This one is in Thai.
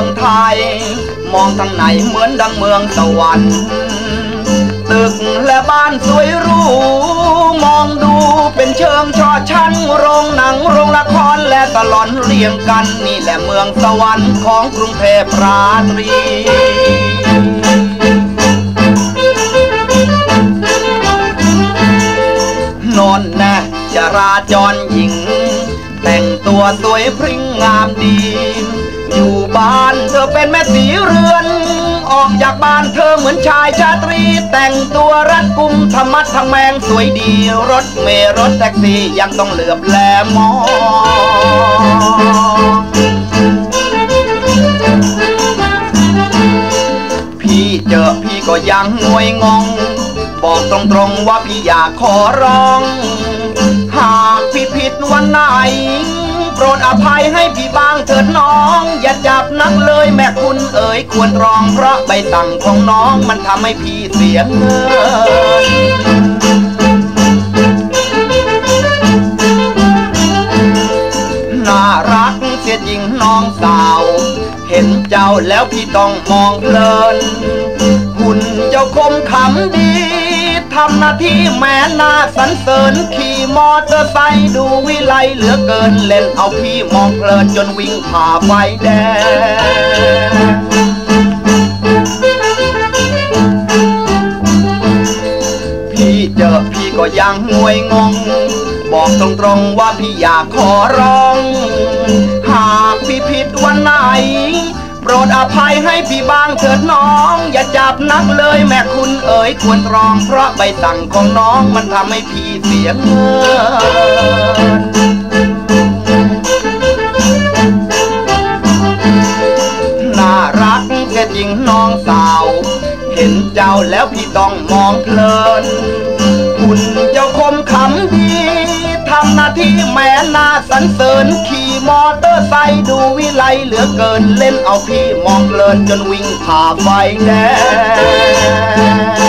มืองไทย มองทางไหนเหมือนดังเมืองสวรรค์ตึกและบ้านสวยหรูมองดูเป็นเชิงชอชั้นโรงหนังโรงละครและตลอนเรียงกันนี่แหละเมืองสวรรค์ของกรุงเทพราตรีนอนน่จราจรหญิง แต่งตัวสวยพริ้งงามดี บ้านเธอเป็นแม่สีเรือน ออกจากบ้านเธอเหมือนชายชาตรี แต่งตัวรัดกุมธรรมัดทงแมงสวยดีรถเมล์รถแท็กซี่ยังต้องเหลือบแลมองพี่เจอพี่ก็ยังงวยงง บอกตรงๆว่าพี่อยากขอร้อง หากพี่ผิดวันไหน ปรดอภัยให้พี่บางเถิดน้อง อย่าจับนักเลยแม่คุณเอ๋ยควรรองเพราะใบสั่งของน้องมันทำให้พี่เสียเงินน่ารักเสียจริงน้องสาว เห็นเจ้าแล้วพี่ต้องมองเพลินหุ่นเจ้าคมขำดี ทำหน้าที่แม่นาสรรเสริญขี่มอเตอร์ไซค์ดูวิไลเหลือเกินเล่นเอาพี่มองเพลินจนวิ่งผ่าไฟแดงพี่เจอพี่ก็ยังงวยงง บอกตรงๆว่าพี่อยากขอร้อง หากพี่ผิดวันไหน รดอภัยให้พี่บ้างเถิดน้อง อย่าจับนักเลยแม่คุณเอ๋ยควรตรอง เพราะใบสั่งของน้องมันทำให้พี่เสียเงินน่ารักแค่จริงน้องสาว เห็นเจ้าแล้วพี่ต้องมองเพลิน คุณเจ้าคม ที่แม่นาสรรเสริญขี่มอเตอร์ไซค์ดูวิไลเหลือเกินเล่นเอาพี่มองเลินจนวิ่งผ่าไฟแดง